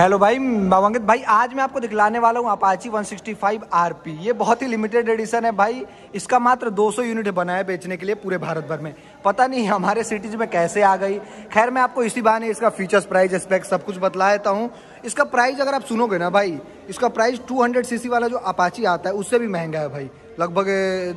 Hello भाई मावंगित भाई, आज मैं आपको दिखलाने वाला हूँ अपाची 165 आरपी ये बहुत ही लिमिटेड एडिशन है भाई। इसका मात्र 200 यूनिट बना है बेचने के लिए पूरे भारत भर में। पता नहीं हमारे सिटीज़ में कैसे आ गई। खैर, मैं आपको इसी बहाने इसका फीचर्स प्राइस स्पेक्स सब कुछ बतला देता हूँ। इसका प्राइस अगर आप सुनोगे ना भाई, इसका प्राइस टू सीसी वाला जो अपाची आता है, उससे भी महँगा है भाई। लगभग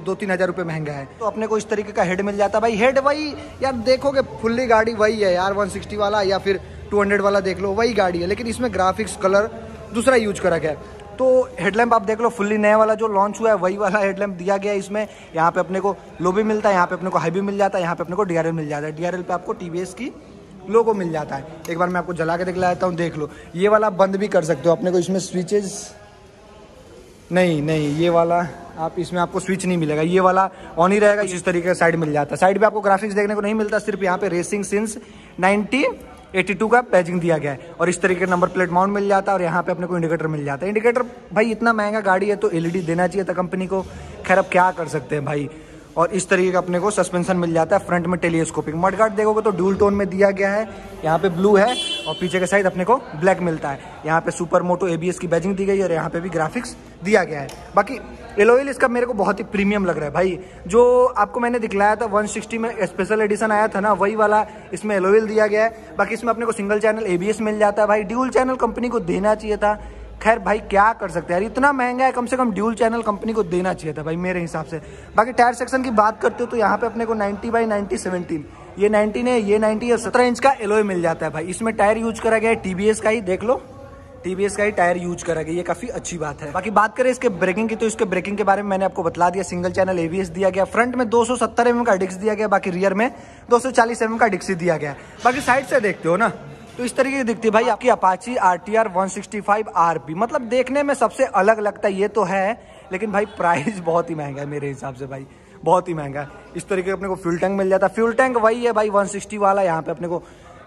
दो तीन हज़ार रुपये महँगा है। तो अपने को इस तरीके का हेड मिल जाता है। भाई हेड वही, यार देखोगे, फुल्ली गाड़ी वही है यार 160 वाला या फिर 200 वाला देख लो, वही गाड़ी है, लेकिन इसमें ग्राफिक्स कलर दूसरा यूज़ करा गया तो हेडलैम्प आप देख लो फुल्ली नया वाला जो लॉन्च हुआ है, वही वाला हेडलैम्प दिया गया है इसमें। यहाँ पे अपने को लो भी मिलता है, यहाँ पे अपने को हाई भी मिल जाता है, यहाँ पे अपने को डीआरएल मिल जाता है। डीआरएल पे आपको टी की लोगो मिल जाता है। एक बार मैं आपको जला के दिखला देता हूँ, देख लो। ये वाला बंद भी कर सकते हो अपने को, इसमें स्विचेज नहीं नहीं, ये वाला आप, इसमें आपको स्विच नहीं मिलेगा। ये वाला ऑन ही रहेगा, इस तरीके का साइड मिल जाता है। साइड पे आपको ग्राफिक्स देखने को नहीं मिलता, सिर्फ़ यहाँ पे रेसिंग सिंस 90 82 का पैजिंग दिया गया है। और इस तरीके का नंबर प्लेट माउंट मिल जाता है और यहाँ पे अपने को इंडिकेटर मिल जाता है। इंडिकेटर भाई, इतना महँगा गाड़ी है तो एलईडी देना चाहिए था कंपनी को। खैर, अब क्या कर सकते हैं भाई? और इस तरीके का अपने को सस्पेंशन मिल जाता है फ्रंट में टेलीस्कोपिंग मडगार्ड देखोगे तो ड्यूल टोन में दिया गया है। यहाँ पे ब्लू है और पीछे के साइड अपने को ब्लैक मिलता है। यहाँ पे सुपर मोटो एबीएस की बैजिंग दी गई है और यहाँ पे भी ग्राफिक्स दिया गया है। बाकी एलोइल इसका मेरे को बहुत ही प्रीमियम लग रहा है भाई। जो आपको मैंने दिखलाया था 160 में स्पेशल एडिशन आया था ना, वही वाला इसमें एलोइल दिया गया है। बाकी इसमें अपने को सिंगल चैनल एबीएस मिल जाता है। भाई ड्यूल चैनल कंपनी को देना चाहिए था। खैर भाई, क्या कर सकते हैं? यार, इतना महँगा है, कम से कम ड्यूल चैनल कंपनी को देना चाहिए था भाई, मेरे हिसाब से। बाकी टायर सेक्शन की बात करते हो तो यहाँ पे अपने को 90 बाई 90 17 ये 19 है, ये 90 और 17 इंच का एलोए मिल जाता है भाई। इसमें टायर यूज़ करा गया है टीबीएस का ही, देख लो। टीबीएस का ही टायर यूज़ करा गया, ये काफ़ी अच्छी बात है। बाकी बात करें इसके ब्रेकिंग की तो इसके ब्रेकिंग के बारे में मैंने आपको बता दिया। सिंगल चैनल एवीएस दिया गया। फ्रंट में 270 एमएम का डिक्स दिया गया, बाकी रियर में 240 एमएम का डिक्स दिया गया। बाकी साइड से देखते हो ना। तो इस तरीके की दिखती है भाई आपकी Apache R T R one sixty five R P मतलब देखने में सबसे अलग लगता है, ये तो है, लेकिन भाई प्राइस बहुत ही महँगा है मेरे हिसाब से भाई, बहुत ही महँगा है। इस तरीके का अपने को फ्यूल टैंक मिल जाता है। फ्यूल टैंक वही है भाई 160 वाला, यहाँ पे अपने को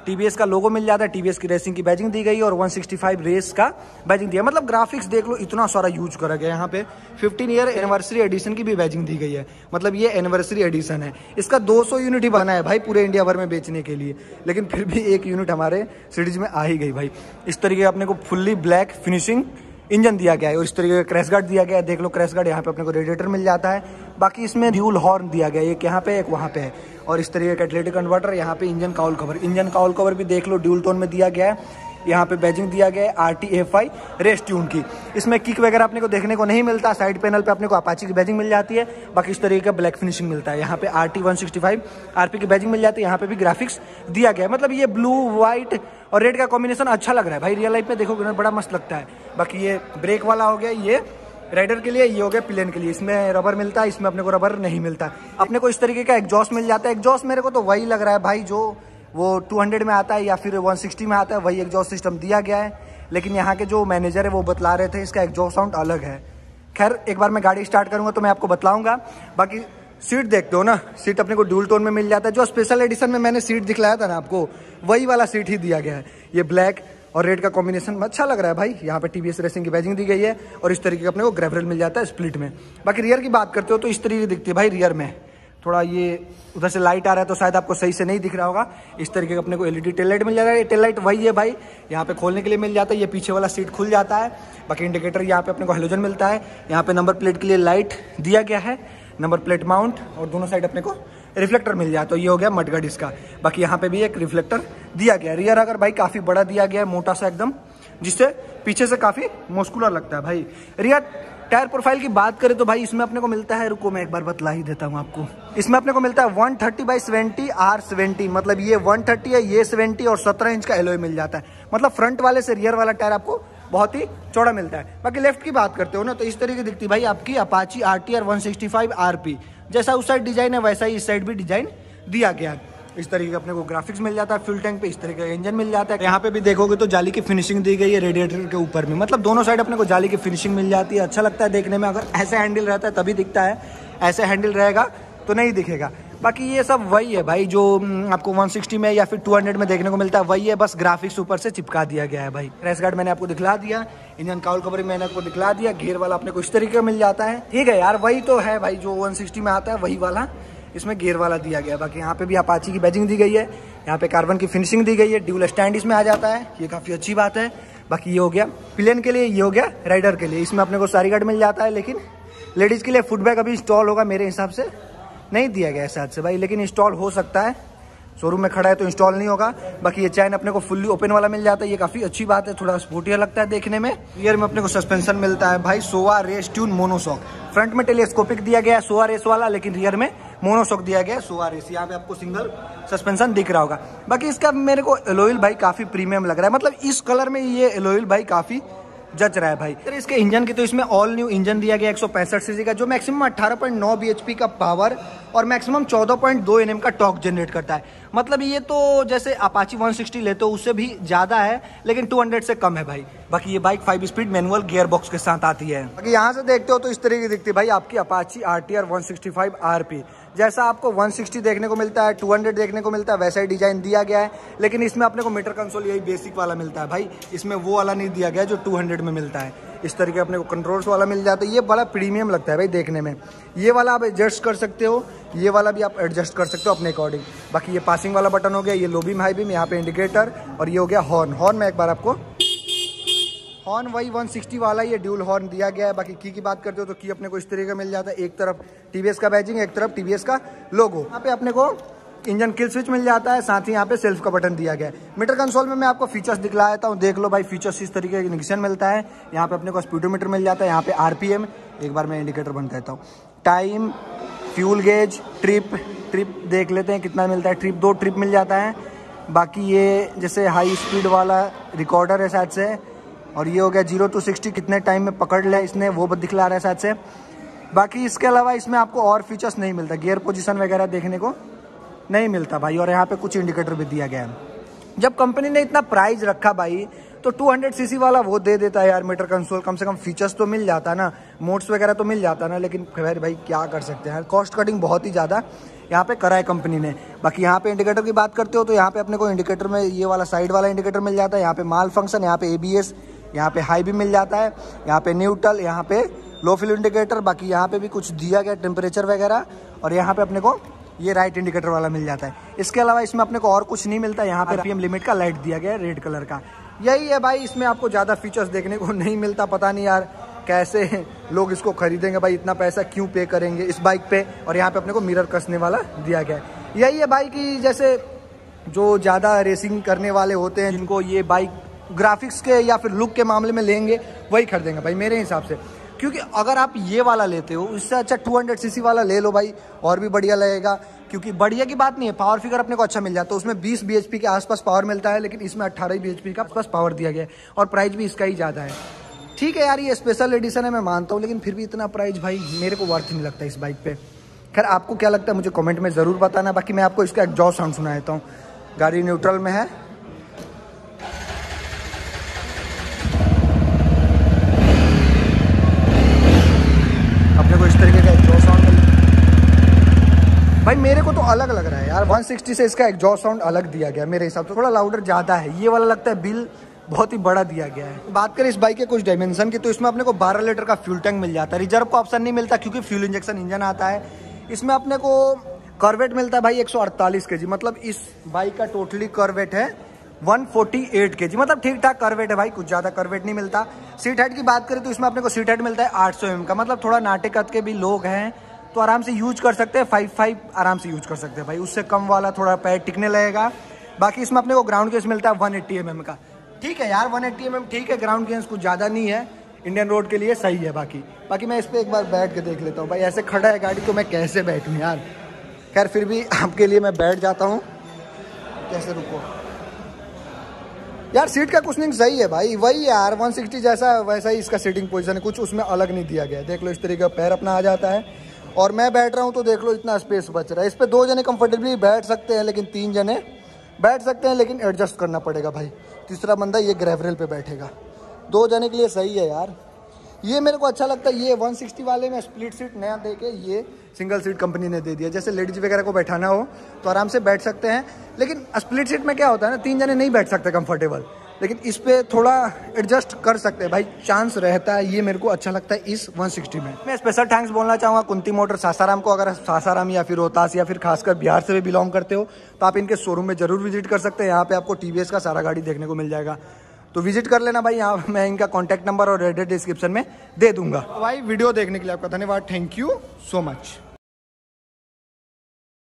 टीवीएस का लोगो मिल जाता है टीवीएस की रेसिंग की बैजिंग दी गई और 165 रेस का बैजिंग दिया। मतलब ग्राफिक्स देख लो, इतना सारा यूज़ करा गया यहाँ पे। 15 ईयर एनिवर्सरी एडिशन की भी बैजिंग दी गई है। मतलब ये एनिवर्सरी एडिशन है। इसका 200 यूनिट ही बना है भाई पूरे इंडिया भर में बेचने के लिए। लेकिन फिर भी एक यूनिट हमारे सिटीज़ में आ ही गई भाई। इस तरीके का अपने को फुल्ली ब्लैक फिनिशिंग इंजन दिया गया है। और इस तरीके का क्रैश गार्ड दिया गया है। देख लो क्रैश गार्ड यहाँ पे अपने को रेडिएटर मिल जाता है। बाकी इसमें ड्यूल हॉर्न दिया गया है। एक यहाँ पे, एक वहाँ पे है। और इस तरीके का कैटलेटिक कन्वर्टर यहाँ पे engine cowl cover engine cowl cover भी देख लो ड्यूल टोन में दिया गया है। यहाँ पे बैजिंग दिया गया है R T F I race tune की। इसमें किक वगैरह अपने को देखने को नहीं मिलता साइड पैनल पे अपने को अपाची की बैजिंग मिल जाती है। बाकी इस तरीके का ब्लैक फिनिशिंग मिलता है। यहाँ पे R T one sixty five R P की बैजिंग मिल जाती है। यहाँ पे भी ग्राफिक्स दिया गया मतलब ये ब्लू व्हाइट और रेड का कॉम्बिनेशन अच्छा लग रहा है। भाई रियल लाइफ में देखोगे बड़ा मस्त लगता है। बाकी ये ब्रेक वाला हो गया, ये राइडर के लिए ये हो गया प्लेन के लिए। इसमें रबर मिलता है इसमें अपने को रबर नहीं मिलता। अपने को इस तरीके का एग्जॉस्ट मिल जाता है। एग्जॉस्ट मेरे को तो वही लग रहा है भाई, जो वो 200 में आता है या फिर 160 में आता है, वही एग्जॉस्ट सिस्टम दिया गया है। लेकिन यहाँ के जो मैनेजर है, वो बतला रहे थे, इसका एग्जॉस्ट साउंड अलग है। खैर, एक बार मैं गाड़ी स्टार्ट करूँगा तो मैं आपको बतलाऊँगा। बाकी सीट देखते हो ना सीट अपने को डूल टोन में मिल जाता है। जो स्पेशल एडिशन में मैंने सीट दिखलाया था ना आपको, वही वाला सीट ही दिया गया है। ये ब्लैक और रेड का कॉम्बिनेशन अच्छा लग रहा है भाई। यहाँ पे टीवीएस रेसिंग की बैजिंग दी गई है और इस तरीके का अपने को ग्रेवरल मिल जाता है स्प्लिट में। बाकी रियर की बात करते हो तो इस तरीके दिखती है भाई रियर में। थोड़ा ये उधर से लाइट आ रहा है तो शायद आपको सही से नहीं दिख रहा होगा। इस तरीके का अपने को एलईडी टेल लाइट मिल जा रहा है। टेल लाइट वही है भाई। यहाँ पे खोलने के लिए मिल जाता है। ये पीछे वाला सीट खुल जाता है। बाकी इंडिकेटर यहाँ पे अपने को हेलोजन मिलता है। यहाँ पे नंबर प्लेट के लिए लाइट दिया गया है। नंबर प्लेट माउंट और दोनों साइड अपने को रिफ्लेक्टर मिल जाए तो ये हो गया मटगढ़ इसका। बाकी यहाँ पे भी एक रिफ्लेक्टर दिया गया। रियर अगर भाई काफ़ी बड़ा दिया गया है, मोटा सा एकदम, जिससे पीछे से काफ़ी मस्कुलर लगता है भाई। रियर टायर प्रोफ़ाइल की बात करें तो भाई इसमें अपने को मिलता है, रुको मैं एक बार बतला ही देता हूँ आपको। इसमें अपने को मिलता है 130 thirty by seventy R seventy मतलब ये 130 है, ये 70 और 17 इंच का एलोए मिल जाता है। मतलब फ्रंट वाले से रियर वाला टायर आपको बहुत ही चौड़ा मिलता है। बाकी लेफ़्ट की बात करते हो ना तो इस तरीके दिखती भाई आपकी Apache R T R one sixty five R P जैसा उस साइड डिज़ाइन है, वैसा ही इस साइड भी डिज़ाइन दिया गया है। इस तरीके का अपने को ग्राफिक्स मिल जाता है फ्यूल टैंक पे इस तरीके का इंजन मिल जाता है। यहाँ पे भी देखोगे तो जाली की फिनिशिंग दी गई है रेडिएटर के ऊपर में। मतलब दोनों साइड अपने को जाली की फिनिशिंग मिल जाती है। अच्छा लगता है देखने में, अगर ऐसे हैंडल रहता है, तभी दिखता है। ऐसे हैंडल रहेगा तो नहीं दिखेगा। बाकी ये सब वही है भाई, जो आपको 160 में या फिर 200 में देखने को मिलता है, वही है, बस ग्राफिक्स ऊपर से चिपका दिया गया है भाई। रेस गार्ड मैंने आपको दिखला दिया इंजन काउल कवर मैंने आपको दिखला दिया घेर वाला अपने को इस तरीके मिल जाता है। ठीक है यार, वही तो है भाई, जो 160 में आता है, वही वाला, इसमें गेयर वाला दिया गया बाकी यहाँ पे भी अपाची की बैजिंग दी गई है, यहाँ पे कार्बन की फिनिशिंग दी गई है ड्यूल स्टैंड इसमें आ जाता है, ये काफ़ी अच्छी बात है। बाकी ये हो गया प्लेन के लिए ये हो गया राइडर के लिए। इसमें अपने को सारी गार्ड मिल जाता है, लेकिन लेडीज़ के लिए फुटबैग अभी इंस्टॉल होगा मेरे हिसाब से। नहीं दिया गया शायद से भाई, लेकिन इंस्टॉल हो सकता है। शोरूम में खड़ा है तो इंस्टॉल नहीं होगा। बाकी ये चैन अपने को फुल्ली ओपन वाला मिल जाता है। ये काफ़ी अच्छी बात है, थोड़ा स्पोर्टियर लगता है देखने में। रियर में अपने को सस्पेंशन मिलता है भाई Showa race tune monoshock front में टेलीस्कोपिक दिया गया है सोवा रेस वाला, लेकिन रियर में मोनोसॉक दिया गया है सोवा रेस यहाँ पे आपको सिंगल सस्पेंशन दिख रहा होगा। बाकी इसका मेरे को एलोइल भाई काफ़ी प्रीमियम लग रहा है। मतलब इस कलर में ये एलोइल भाई काफ़ी जच रहा है भाई। इसके इंजन की तो इसमें ऑल न्यू इंजन दिया गया, एक सौ सीसी का, जो मैक्सिमम 18.9 बीएचपी का पावर और मैक्सिमम 14.2 एनएम का टॉक जनरेट करता है। मतलब ये तो जैसे अपाची 160 लेते हो उससे भी ज़्यादा है, लेकिन 200 से कम है भाई। बाकी ये bike five speed manual gear box के साथ आती है। बाकी यहाँ से देखते हो तो इस तरीके की दिखती है भाई आपकी अपाची आर टी आर जैसा आपको 160 देखने को मिलता है 200 देखने को मिलता है, वैसा ही डिज़ाइन दिया गया है। लेकिन इसमें अपने को मीटर कंसोल यही बेसिक वाला मिलता है भाई। इसमें वो वाला नहीं दिया गया जो 200 में मिलता है। इस तरीके अपने को कंट्रोल्स वाला मिल जाता है। ये बड़ा प्रीमियम लगता है भाई देखने में। ये वाला आप एडजस्ट कर सकते हो। ये वाला भी आप एडजस्ट कर सकते हो अपने अकॉर्डिंग बाकी ये पासिंग वाला बटन हो गया, ये लोबी हाई बीम यहाँ पे इंडिकेटर और ये हो गया हॉर्न हॉर्न में एक बार आपको हॉर्न वही 160 वाला ये ड्यूल हॉर्न दिया गया है। बाकी की की बात करते हो तो की अपने को इस तरीके का मिल जाता है। एक तरफ़ टीवीएस का बैजिंग एक तरफ़ टीवीएस का लोगो यहाँ पे अपने को इंजन किल स्विच मिल जाता है, साथ ही यहाँ पे सेल्फ का बटन दिया गया है। मीटर कंसोल में मैं आपको फीचर्स दिखला देता हूँ। देख लो भाई फीचर्स इस तरीके का निक्शन मिलता है। यहाँ पे अपने को स्पीडोमीटर मिल जाता है। यहाँ पे आरपीएम एक बार मैं इंडिकेटर बन देता हूँ। Time fuel gauge trip trip देख लेते हैं कितना मिलता है। ट्रिप दो ट्रिप मिल जाता है। बाकी ये जैसे हाई स्पीड वाला रिकॉर्डर है शायद से। और ये हो गया ज़ीरो टू सिक्सटी, कितने टाइम में पकड़ लिया इसने, वो दिखला रहा है शायद से। बाकी इसके अलावा इसमें आपको और फीचर्स नहीं मिलता गियर पोजिशन वगैरह देखने को नहीं मिलता भाई, और यहाँ पे कुछ इंडिकेटर भी दिया गया है। जब कंपनी ने इतना प्राइस रखा भाई तो 200 सीसी वाला वो दे देता है यार मीटर कंसोल कम से कम फीचर्स तो मिल जाता है ना मोड्स वगैरह तो मिल जाता है ना, लेकिन खैर भाई, क्या कर सकते हैं कॉस्ट कटिंग बहुत ही ज़्यादा यहाँ पे करा है कंपनी ने। बाकी यहाँ पे इंडिकेटर की बात करते हो तो यहाँ पे अपने को इंडिकेटर में ये वाला साइड वाला इंडिकेटर मिल जाता है, यहाँ पे माल फ़ंक्शन यहाँ पे ए यहाँ पे हाई भी मिल जाता है, यहाँ पे न्यूट्रल यहाँ पे लो फिल इंडिकेटर बाकी यहाँ पे भी कुछ दिया गया टेम्परेचर वगैरह, और यहाँ पे अपने को ये राइट इंडिकेटर वाला मिल जाता है। इसके अलावा इसमें अपने को और कुछ नहीं मिलता, यहाँ पे पीएम लिमिट का लाइट दिया गया है रेड कलर का। यही है भाई, इसमें आपको ज़्यादा फीचर्स देखने को नहीं मिलता, पता नहीं यार कैसे लोग इसको खरीदेंगे भाई, इतना पैसा क्यों पे करेंगे इस बाइक पे, और यहाँ पे अपने को मिरर कसने वाला दिया गया है। यही है भाई की जैसे जो ज़्यादा रेसिंग करने वाले होते हैं, जिनको ये बाइक ग्राफिक्स के या फिर लुक के मामले में लेंगे, वही खरीदेंगे भाई, मेरे हिसाब से। क्योंकि अगर आप ये वाला लेते हो इससे अच्छा 200 सीसी वाला ले लो भाई, और भी बढ़िया लगेगा। क्योंकि बढ़िया की बात नहीं है पावर फिगर अपने को अच्छा मिल जाता है। उसमें 20 बी के आसपास पावर मिलता है, लेकिन इसमें 18 बी का आसपास पावर दिया गया है, और प्राइस भी इसका ही ज़्यादा है। ठीक है यार, ये स्पेशल एडिशन है, मैं मानता हूँ, लेकिन फिर भी इतना प्राइस भाई मेरे को वर्थ नहीं लगता इस बाइक पे। खैर, आपको क्या लगता है, मुझे कमेंट में ज़रूर बताना। बाकी मैं आपको इसका एग्जॉस्ट साउंड सुना देता हूँ। गाड़ी न्यूट्रल में है भाई मेरे को तो अलग लग रहा है यार। 160 से इसका एग्जॉस्ट साउंड अलग दिया गया मेरे हिसाब से। थोड़ा लाउडर ज़्यादा है। ये वाला लगता है बिल बहुत ही बड़ा दिया गया है। बात करें इस बाइक के कुछ डायमेंशन की तो इसमें अपने को 12 लीटर का फ्यूल टैंक मिल जाता है। रिज़र्व का ऑप्शन नहीं मिलता क्योंकि फ्यूल इंजेक्शन इंजन आता है। इसमें अपने को करवेट मिलता है भाई एक सौ मतलब इस बाइक का टोटली करवेट है 148 केजी मतलब ठीक ठाक करवेट है भाई, कुछ ज़्यादा करवेट नहीं मिलता। सीट हेड की बात करें तो इसमें अपने को सीट हेड मिलता है 800 एम का। मतलब थोड़ा नाटे कद के भी लोग हैं। तो आराम से यूज़ कर सकते हैं फाइव फाइव आराम से यूज़ कर सकते हैं भाई। उससे कम वाला थोड़ा पैर टिकने लगेगा। बाकी इसमें अपने को ग्राउंड गेंस मिलता है वन एट्टी एम का। ठीक है यार वन एट्टी एम ठीक है ग्राउंड गेंस कुछ ज़्यादा नहीं है। इंडियन रोड के लिए सही है बाकी। बाकी मैं इस पर एक बार बैठ के देख लेता हूँ। भाई ऐसे खड़ा है गाड़ी तो मैं कैसे बैठूँ यार? खैर, फिर भी आपके लिए मैं बैठ जाता हूँ। कैसे रुको? यार सीट का कुशनिंग सही है भाई। वही यार 160 जैसा, वैसा ही इसका सीटिंग पोजीशन है। कुछ उसमें अलग नहीं दिया गया देख लो, इस तरीके का पैर अपना आ जाता है। और मैं बैठ रहा हूँ तो देख लो इतना स्पेस बच रहा है। इस पर दो जने कंफर्टेबली बैठ सकते हैं, लेकिन तीन जने बैठ सकते हैं, लेकिन एडजस्ट करना पड़ेगा भाई। तीसरा बंदा ये ग्रेवरेल पे बैठेगा। दो जने के लिए सही है यार। ये मेरे को अच्छा लगता है, ये 160 वाले में स्प्लिट सीट नया दे के ये सिंगल सीट कंपनी ने दे दिया। जैसे लेडीज़ वगैरह को बैठाना हो तो आराम से बैठ सकते हैं। लेकिन स्प्लिट सीट में क्या होता है ना, तीन जने नहीं बैठ सकते कंफर्टेबल लेकिन इस पर थोड़ा एडजस्ट कर सकते हैं। भाई चांस रहता है ये मेरे को अच्छा लगता है इस 160 में। मैं स्पेशल थैंक्स बोलना चाहूँगा कुंती मोटर सासाराम को। अगर सासाराम या फिर रोहतास या फिर खासकर बिहार से भी बिलोंग करते हो तो आप इनके शोरूम में ज़रूर विज़िट कर सकते हैं। यहाँ पे आपको टीवीएस का सारा गाड़ी देखने को मिल जाएगा। तो विज़िट कर लेना भाई यहाँ मैं इनका कॉन्टैक्ट नंबर और एड्रेस डिस्क्रिप्शन में दे दूँगा। भाई वीडियो देखने के लिए आपका धन्यवाद। Thank you so much